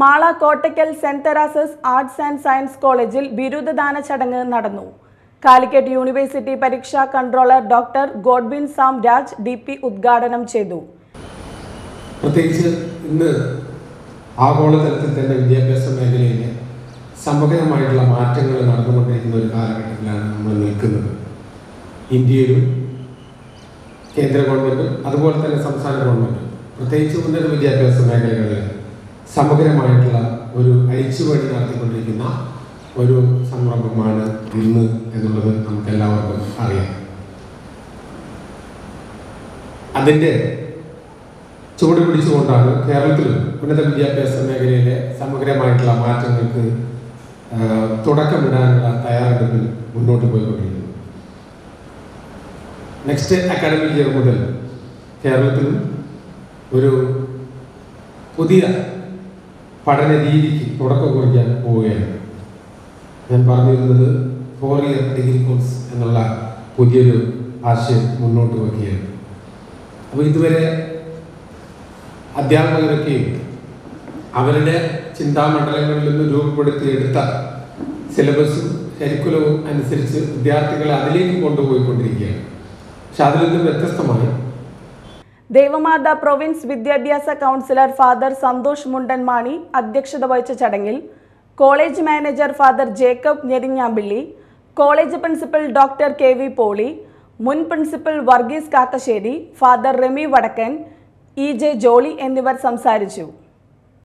Mala Kottakkal saint Teresa's arts and science കോളേജിൽ ബിരുദദാന ചടങ്ങ് നടന്നു. കാലിക്കറ്റ് യൂണിവേഴ്സിറ്റി പരീക്ഷാ controller doctor Godbin Sam Raj D P ഉദ്ഘാടനം ചെയ്തു. പ്രത്യേകിച്ച് ഇന്ന് ആഗോളതലത്തിൽ തന്നെ വിദ്യാഭ്യാസ മേഖലയിൽ സമഗ്രമായിട്ടുള്ള മാറ്റങ്ങൾ നടന്നുകൊണ്ടിരിക്കുന്ന ഒരു കാലഘട്ടത്തിലാണ് നമ്മൾ നിൽക്കുന്നത്. ഇന്ത്യയിലും കേന്ദ്ര ഗവൺമെന്റും അതുപോലെ തന്നെ സംസ്ഥാന ഗവൺമെന്റും പ്രത്യേകിച്ച് ഉന്നത വിദ്യാഭ്യാസ മേഖലകളിൽ സമഗ്രമായിട്ടുള്ള ഒരു അഴിച്ചുപണി നടത്തിക്കൊണ്ടിരിക്കുന്ന ഒരു സംരംഭമാണ് ഇന്ന് എന്നുള്ളത് നമുക്ക് എല്ലാവർക്കും അറിയാം. അതിന്റെ ചുവട് പിടിച്ചുകൊണ്ടാണ് കേരളത്തിലും ഉന്നത വിദ്യാഭ്യാസ മേഖലയിലെ സമഗ്രമായിട്ടുള്ള മാറ്റങ്ങൾക്ക് തുടക്കമിടാനുള്ള തയ്യാറെടുപ്പിൽ മുന്നോട്ട് പോയിക്കൊണ്ടിരിക്കുന്നത് നെക്സ്റ്റ് അക്കാഡമിക് ഇയർ മുതൽ കേരളത്തിലും ഒരു പുതിയ പഠന രീതിക്ക് തുടക്കം കുറിക്കാൻ പോവുകയാണ്. ഞാൻ പറഞ്ഞിരുന്നത് ഫോർ ഇയർ ഡിഗ്രി കോഴ്സ് എന്നുള്ള പുതിയൊരു ആശയം മുന്നോട്ട് വയ്ക്കുകയാണ്. അപ്പോൾ ഇതുവരെ അധ്യാപകരൊക്കെ അവരുടെ ചിന്താമണ്ഡലങ്ങളിൽ നിന്ന് രൂപപ്പെടുത്തിയെടുത്ത സിലബസും കരിക്കുലവും അനുസരിച്ച് വിദ്യാർത്ഥികളെ അതിലേക്ക് കൊണ്ടുപോയിക്കൊണ്ടിരിക്കുകയാണ്. പക്ഷെ അതിൽ നിന്നും വ്യത്യസ്തമായി ദേവമാത പ്രൊവിൻസ് വിദ്യാഭ്യാസ കൗൺസിലർ ഫാദർ സന്തോഷ് മുണ്ടൻമാണി അധ്യക്ഷത വഹിച്ച ചടങ്ങിൽ college manager father Jacob Njerinjampilly college principal doctor K V Poly മുൻ principal Varghese Kakkassery father Remy Vadakkan E J Jolly എന്നിവർ സംസാരിച്ചു.